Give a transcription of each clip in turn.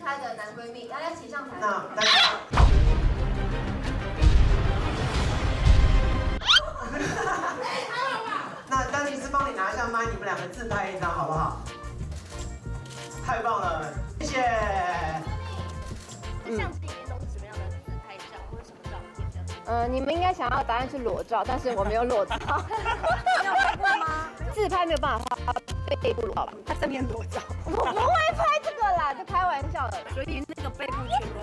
拍的男闺蜜，大家请上台。那大家。那丹尼斯帮你拿一下麦，你们两个自拍一张好不好？太棒了，谢谢。相机里面都是什么样的自拍照或者什么照片这样子？呃，你们应该想要的答案是裸照，但是我没有裸照。你有拍过吗？自拍没有办法画背部裸照吧？他正面裸照，我不会拍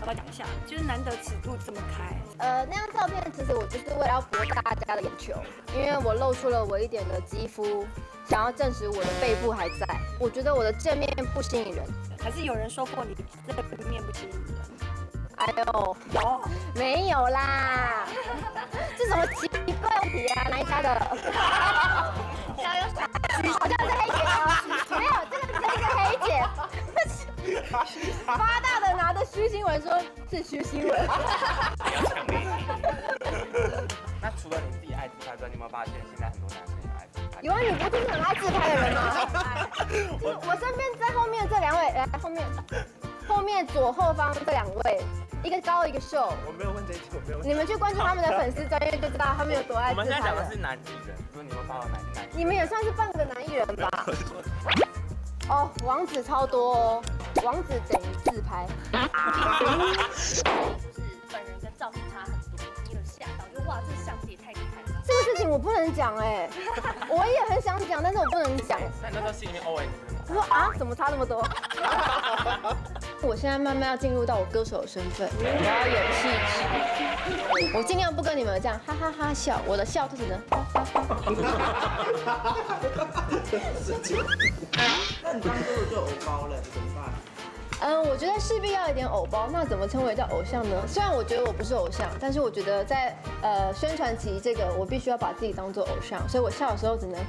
要讲一下，就是难得尺度这么开。呃，那张照片其实我就是为了要博大家的眼球，因为我露出了我一点的肌肤，想要证实我的背部还在。我觉得我的正面不吸引人。还是有人说过你这个面不吸引人？哎呦，有，没有啦，这什么奇怪问题啊？哪一家的？发大的拿着虚新闻说是虚新闻。那除了你自己爱自拍之外，你有没有发现现在很多男生也爱自拍？有啊，你不就是很爱自拍的人吗？就是我身边在后面这两位，来后面，后面左后方这两位，一个高一个瘦，我没有问这一题，我没有问。你们去关注他们的粉丝专业就知道他们有多爱自我们现在讲的是。男艺人，说你们发到哪男艺你们也算是半个男艺人吧？哦，王子超多哦，王子等于自拍。就是本人跟照片差很多，你有吓到？就哇，这相机也太厉害了。这个事情我不能讲哎，我也很想讲，但是我不能讲。那你那时候心里面 OS 是什么？他说啊，怎么差那么多？我现在慢慢要进入到我歌手的身份，我要演戏我尽量不跟你们这样哈哈哈笑，我的笑就只能哈哈哈。那你当初的就偶包了，怎么办？嗯，我觉得势必要一点偶包，那怎么称为叫偶像呢？虽然我觉得我不是偶像，但是我觉得在呃宣传期这个，我必须要把自己当做偶像，所以我笑的时候只能。